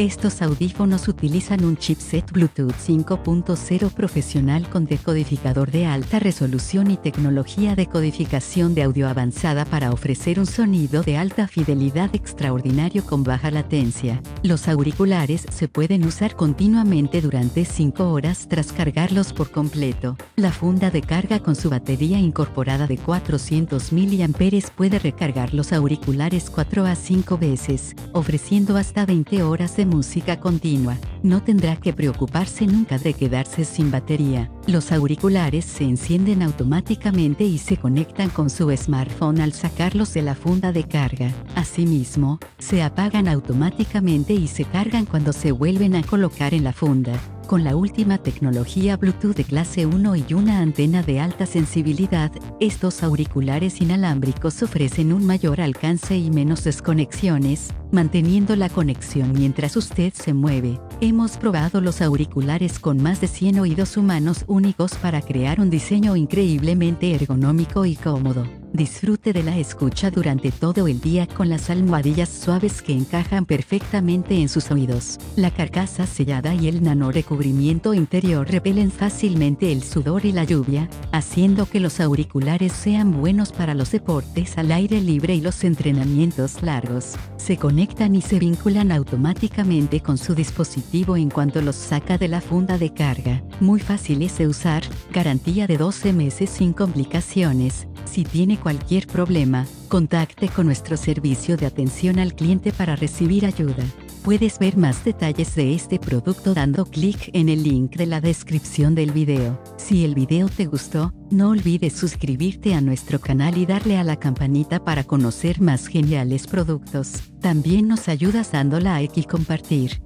Estos audífonos utilizan un chipset Bluetooth 5.0 profesional con decodificador de alta resolución y tecnología de codificación de audio avanzada para ofrecer un sonido de alta fidelidad extraordinario con baja latencia. Los auriculares se pueden usar continuamente durante 5 horas tras cargarlos por completo. La funda de carga con su batería incorporada de 400 mAh puede recargar los auriculares 4 a 5 veces, ofreciendo hasta 20 horas de música continua. No tendrá que preocuparse nunca de quedarse sin batería. Los auriculares se encienden automáticamente y se conectan con su smartphone al sacarlos de la funda de carga. Asimismo, se apagan automáticamente y se cargan cuando se vuelven a colocar en la funda con la última tecnología Bluetooth de clase 1 y una antena de alta sensibilidad, estos auriculares inalámbricos ofrecen un mayor alcance y menos desconexiones, manteniendo la conexión mientras usted se mueve. Hemos probado los auriculares con más de 100 oídos humanos únicos para crear un diseño increíblemente ergonómico y cómodo. Disfrute de la escucha durante todo el día con las almohadillas suaves que encajan perfectamente en sus oídos. La carcasa sellada y el nano recubrimiento interior repelen fácilmente el sudor y la lluvia, haciendo que los auriculares sean buenos para los deportes al aire libre y los entrenamientos largos. Se conectan y se vinculan automáticamente con su dispositivo en cuanto los saca de la funda de carga. Muy fáciles de usar, garantía de 12 meses sin complicaciones. Si tiene cualquier problema, contacte con nuestro servicio de atención al cliente para recibir ayuda. Puedes ver más detalles de este producto dando clic en el link de la descripción del video. Si el video te gustó, no olvides suscribirte a nuestro canal y darle a la campanita para conocer más geniales productos. También nos ayudas dando like y compartir.